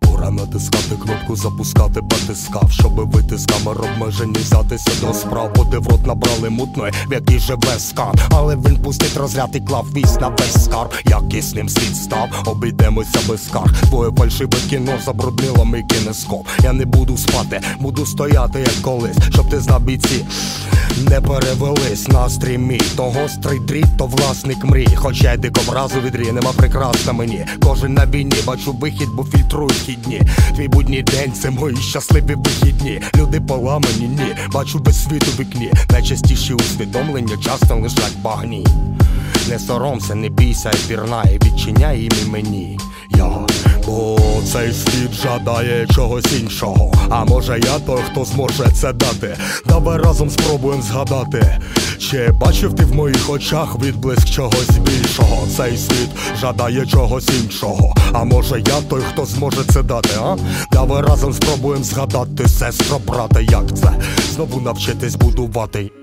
Пора натискати кнопку, запускати батискав, щоби вийти з камер обмежень і взятися до справ. Води в рот набрали мутної, в якій живе скан. Але він пустить розряд і клав вісь на весь скарб. Якісним слід став, обійдемося без скарг. Твоє фальшиве кіно забруднило мій кінескоп. Я не буду спати, буду стояти як колись, щоб ти знав бійці. Не перевелись настрій мій, то гострий дріт, то власник мрій. Хоч я й дикобразу відрі, нема прикрас на мені. Кожен на війні, бачу вихід, бо фільтрую вхідні. Твій будній день це мої щасливі вихідні. Люди поламані, ні, бачу без світу вікні. Найчастіші усвідомлення часто лежать багні. Не соромся, не бійся і пірнай, відчиняй ім'я мені. Бо цей світ жадає чогось іншого. А може я той, хто зможе це дати. Давай разом спробуємо згадати. Чи бачив ти в моїх очах відблиск чогось більшого? Цей світ жадає чогось іншого. А може я той, хто зможе це дати, а? Давай разом спробуємо згадати, сестро, брате, як це? Знову навчитись будувати